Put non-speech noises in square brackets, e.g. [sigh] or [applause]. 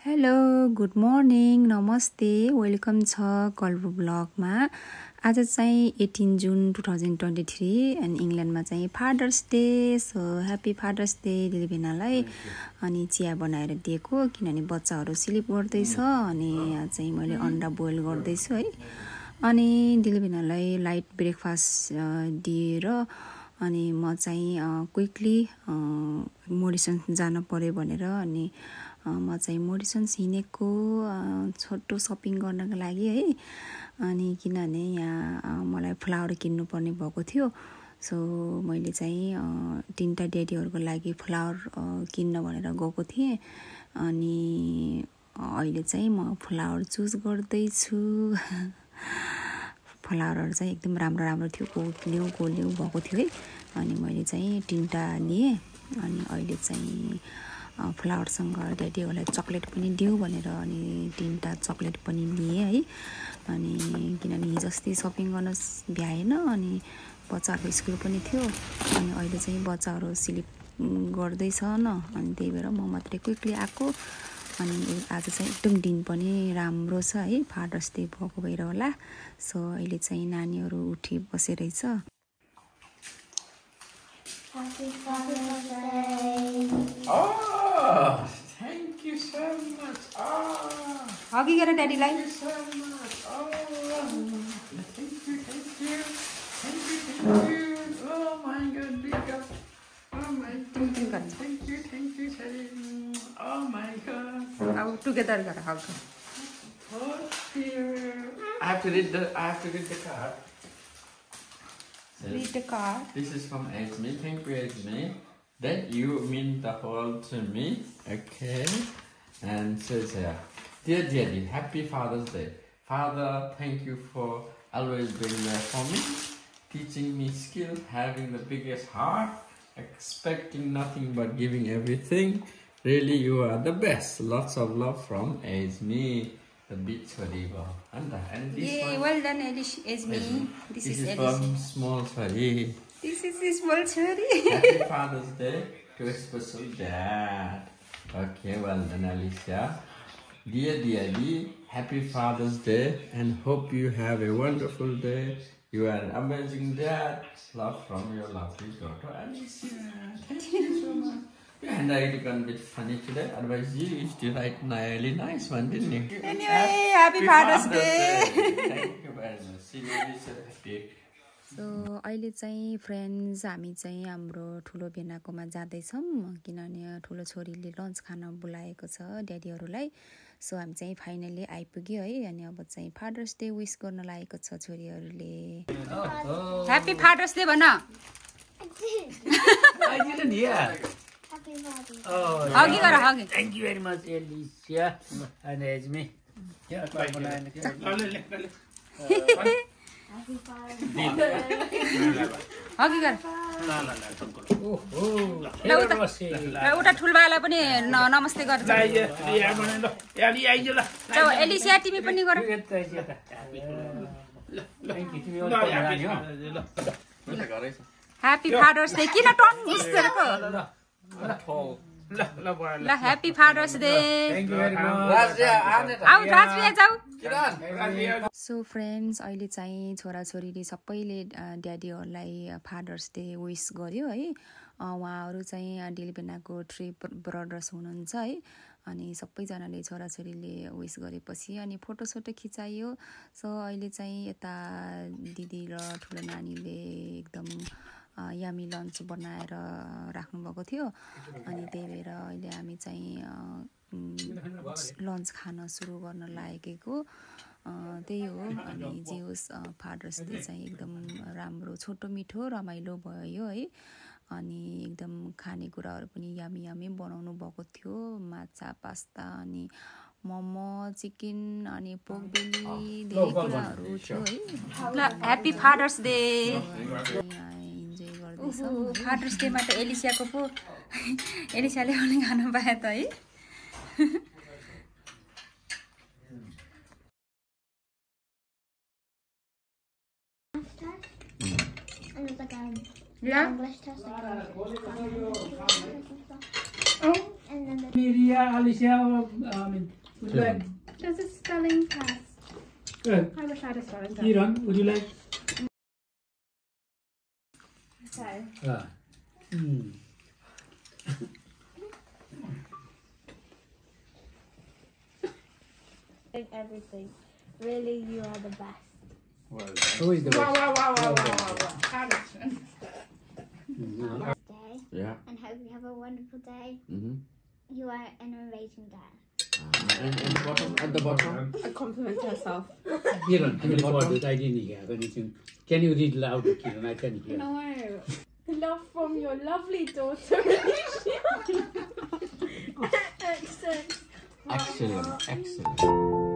Hello good morning नमस्ते welcome छ कल्बु ब्लगमा। आज चाहिँ eighteen June two thousand twenty three and इङ्ल्यान्डमा चाहिँ Father's Day so happy Father's Day दिलीबेनालाई अनि चिया बनाएर दिएको किनभने बच्चाहरू स्लिप गर्दैछ अनि यहाँ चाहिँ मैले अन्डा बोइल गर्दैछु है। अनि दिलीबेनालाई लाइट ब्रेकफास्ट दिएर अनि म चाहिँ क्विकली मोडिसन जान पऱ्यो भनेर अनि म चाहिँ मोडिसन्स हिँडेको छोटो सपिङ गर्नको लागि है। अनि किनभने यहाँ मलाई फ्लावर किन्नुपर्ने भएको थियो। सो मैले चाहिँ तिनवटा डेडीहरूको लागि फ्लावर किन्न भनेर गएको थिएँ। अनि अहिले चाहिँ म फ्लावर चुज गर्दैछु। [laughs] फ्लावरहरू चाहिँ एकदम राम्रो राम्रो थियो कोलिउ कोलिउ भएको थियो है। अनि मैले चाहिँ तिनवटा लिएँ। अनि अहिले चाहिँ फ्लावरसँग ड्याडीहरूलाई चक्लेट पनि दिउँ भनेर अनि तिनवटा चक्लेट पनि लिएँ है। अनि किनभने हिजो अस्ति सपिङ गर्न भ्याएन अनि बच्चाहरूको स्कुल पनि थियो। अनि अहिले चाहिँ बच्चाहरू स्लिप गर्दैछ न अनि त्यही भएर म मात्रै क्विकली आएको। अनि आज चाहिँ एकदम दिन पनि राम्रो छ है फादर्स डे भएको भएर होला। सो अहिले चाहिँ नानीहरू उठी बसेरहेछ Happy Father's Day. Huggy, get a daddy light. Oh my god, Thank you, thank you, Sherry. Oh my god. Now together, got a hug. Oh. I have to read the I have to read the card. Says, read the card. This is from Esme. Thank you, Esme. That you mean the whole to me. Okay. And says here. Uh, Dear Daddy, happy Father's Day. Father, thank you for always being there for me, teaching me skills, having the biggest heart, expecting nothing but giving everything. Really, you are the best. Lots of love from Esme, the beach Swariba. And, and this Yay, one, well done, Elish, Azmi. Azmi. This, this is, is from small Swari. This is the small Swari. Happy [laughs] Father's Day to a special dad. Okay, well done, Alicia. Dear Daddy, happy Father's Day and hope you have a wonderful day. You are an amazing dad. Love from your lovely daughter, Alicia. Thank you so much. Your handwriting a bit funny today. Otherwise, you used to write really nice one, didn't you? Anyway, happy Father's Day. Thank you very much. See you later. Happy. So अहिले चाहिँ friends हामी चाहिँ हाम्रो ठुलो बेनाकोमा जाँदैछौँ किनभने ठुलो छोरीले लन्च खान बोलाएको छ ड्याडीहरूलाई सो हामी चाहिँ फाइनल्ली आइपुग्यो है अनि अब चाहिँ फादर्स डे विस गर्न लागेको छ छोरीहरूले। ह्याप्पी फादर्स डे भन। [laughs] [laughs] अघि गर उता ठुलबालाई पनि न- नमस्ते गर्छ। एलिसिया तिमी पनि गर। ह्याप्पी फादर्स डे किन टन ल happy Father's Day Thank you very much. आऊ राजबिहा जाऊ। सो फ्रेन्ड्स अहिले चाहिँ छोराछोरीले सबैले ड्याडीहरूलाई फादर्स डे विस गर्यो है। उहाँहरू चाहिँ डेलिबेनाको थ्री ब्रदर्स हुनुहुन्छ है। अनि सबैजनाले छोराछोरीले विस गरेपछि अनि फोटोसोटो खिचाइयो। सो अहिले चाहिँ यता दिदी र ठुलो नानीले एकदम यामी लन्च बनाएर राख्नुभएको थियो। अनि त्यही हामी चाहिँ लन्च खान सुरु गर्न लागेको। त्यही हो। अनि जे होस् फादर्स डे चाहिँ एकदम राम्रो छोटो मिठो रमाइलो भयो है। अनि एकदम खानेकुराहरू पनि यामी यामी बनाउनु भएको थियो। माछा पास्ता अनि मोमो चिकन अनि पोक बेली धेरै कुराहरू थियो है। ल ह्याप्पी फादर्स डे फादर्स डेमा त एलिसियाको पो एलिसियाले पनि खानु पायो त है Alicia, I mean, would you like? there's a spelling test. Uh, I wish I had a spelling test. Kiran, would you like? Okay. Ah. Hmm. Like everything. Really, you are the best. Well Who is the best? wow, wow, wow, wow, wow, wow. Harrison. Mhm. Day. Yeah. And hope you have a wonderful day. Mm-hmm. You are an amazing dad. And, and the bottom, at the bottom. I compliment herself. Kiran, can you record it? I didn't hear anything. Can you read loud, Kiran? I can't hear. No. Love from your lovely daughter. [laughs] Excellent. Excellent, excellent.